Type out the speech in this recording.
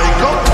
I got